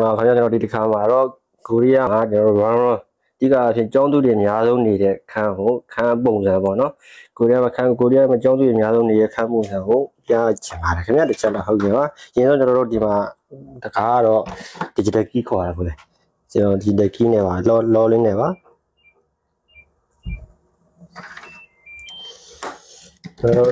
မှာခင်ဗျာကျွန်တော်ဒီတစ်ခါမှာတော့ကိုရီးယားကကျွန်တော် run run ဒီကအဖြစ်ကျောင်းသူတွေအများဆုံးနေတဲ့ခန်းကိုခန်းပုံစံပေါ့နော်ကိုရီးယားမှာခန်းကိုရီးယားမှာကျောင်းသူတွေအများဆုံးနေတဲ့ခန်းပုံစံကိုပြချင်ပါတယ်ခင်ဗျာတစ်ချက်တော့ဟုတ်ကဲ့ပါရင်တော့ကျွန်တော်တို့ဒီမှာတကားကတော့ digital key ခေါ်ရပါလေကျွန်တော် digital key နဲ့ပါလောလောလင်းနဲ့ပါကျွန်တော်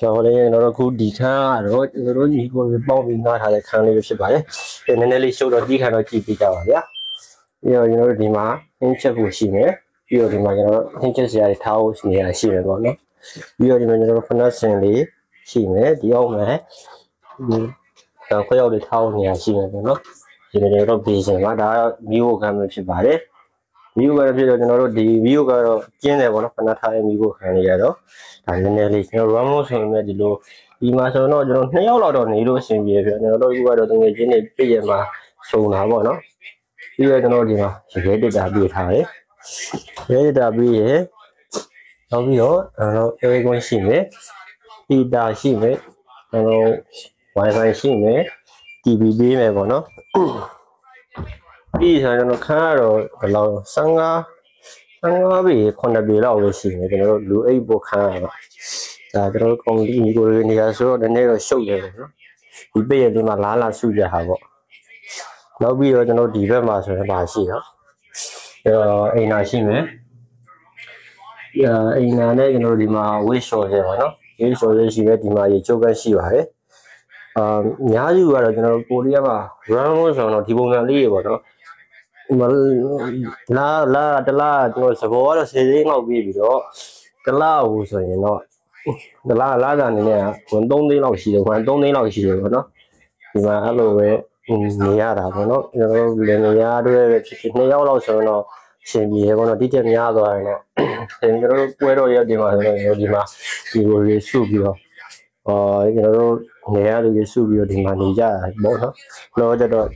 ကျွန်တော်လည်းကျွန်တော်တို့ခုဒီခန်းကတော့ကျွန်တော်တို့ညီကိုပေါင်းပြီးငှားထားတဲ့ခန်းလေးပဲဖြစ်ပါတယ်။ဒီနည်းနည်းလေးရှုပ်တော့ဒီခန်းတော့ကြည့်ပြကြပါဗျာ။ပြီးတော့ကျွန်တော်တို့ဒီမှာဟင်းချက်ကိုရှိမယ်။ပြီးတော့ဒီမှာကျွန်တော်ဟင်းချက်စရာတွေထားဖို့နေရာရှိမယ်ပေါ့နော်။ပြီးတော့ဒီမှာကျွန်တော်တို့ဖနက်စင်လေးရှိမယ်ဒီအောက်မှာဒီတော့ခွဲရောက်တွေထားဖို့နေရာရှိမယ်ပေါ့နော်။ဒီနေ့တော့ဘေးစင်မှာဒါကမီယိုကမ်းပဲဖြစ်ပါတယ်။ မီယိုကတော့ဖြစ်တော့ကျွန်တော်တို့ဒီမီယိုကတော့ကျင်းတယ်ပေါ့နော်ဖနက်ထားရဲ့မီယိုခံရရတော့ဒါနည်းနည်းလေးကျွန်တော် run လို့ဆိုရင်လည်းဒီလိုဒီမှာဆိုတော့ကျွန်တော်2ယောက်လောက်တော့နေလို့အဆင်ပြေပြီကျွန်တော်တို့အခုကတော့တကယ်ချင်းနေပြည့်ရမှာစုံတာပေါ့နော်ပြီးတော့ကျွန်တော်ဒီမှာရဲတက်တာပြထားတယ်ရဲတက်တာပြီးရနောက်ပြီးတော့ကျွန်တော်အေကွန်းရှိမယ်ပီတာရှိမယ်ကျွန်တော် wifi ရှိမယ် TV ပေးမယ်ပေါ့နော် ပြီးဆိုကျွန်တော်ခန်းကတော့ဘယ်လောက်15 15ပေ9ပေလောက်ပဲရှိနေကျွန်တော်တို့လူအိတ်ပို့ခန်းရတော့ဒါကျွန်တော်တို့ကောင်ဒီကိုနေရာဆိုတော့နည်းနည်းတော့ရှုပ်တယ်ပေါ့နော်ဒီပိတ်ရလေးမှာလားလာစုကြတာပေါ့နောက်ပြီးတော့ကျွန်တော်ဒီဘက်မှာဆိုရင်ပါရှိတော့အဲတော့အိမ်နာရှိမယ်အဲအိမ်နာနဲ့ကျွန်တော်တို့ဒီမှာဝစ်ရှော်ရဲပါနော်ဝစ်ရှော်ရဲရှိပဲဒီမှာရေချုပ်ကန်းရှိပါတယ်အာအများစုကတော့ကျွန်တော်တို့ကိုရီးယားမှာ run ဆိုတော့ဒီပုံစံလေးတွေပေါ့နော်မ လာလာတလားကျွန်တော်သဘောကတော့10သိန်းလောက်ပြီးပြီးတော့တလားဟိုဆိုရင်တော့တလားလာတာနေနဲ့ဝင်3သိန်းလောက်ရှိတယ်ဝင်3သိန်းလောက်ရှိတယ်ပေါ့နော်ဒီမှာအဲ့လိုပဲနေရတာပေါ့နော်ကျွန်တော်တို့လည်းနေရတဲ့ဖြစ်ဖြစ်2ယောက်လောက်ဆိုတော့ရှင်ပြည်ရေပေါ့နော်တိကျများသွားတယ်နော်ကျွန်တော်တို့ပွဲတော်ရက်ဒီမှာဆိုတော့ဒီမှာဒီကိုရေစုပြီးတော့အော်ကျွန်တော်တို့နေရလူရေစုပြီးတော့ဒီမှာနေကြတာပေါ့နော်တော့ကျတော့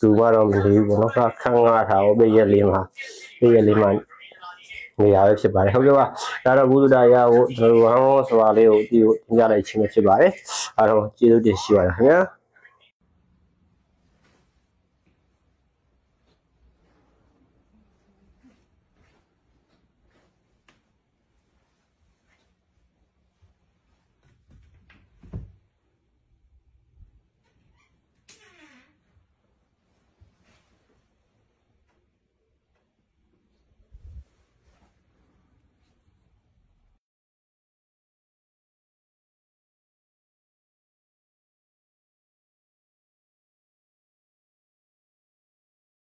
သူကတော့မနေဘူးပေါ့နော်ခန်းငါထားအောင်ပြည့်ရက်လေးမှာပြည့်ရက်လေးမှာနေရာပဲဖြစ်ပါတယ်ဟုတ်ကဲ့ပါဒါတော့ဘုဒ္ဓတရားကိုကျွန်တော်တို့ဝမ်းဝမ်းဆိုတာလေးကိုဒီကိုသင်ကြားလိုက်ခြင်းပဲဖြစ်ပါတယ်အဲတော့ကျေးဇူးတင်ရှိပါတယ်ခင်ဗျာ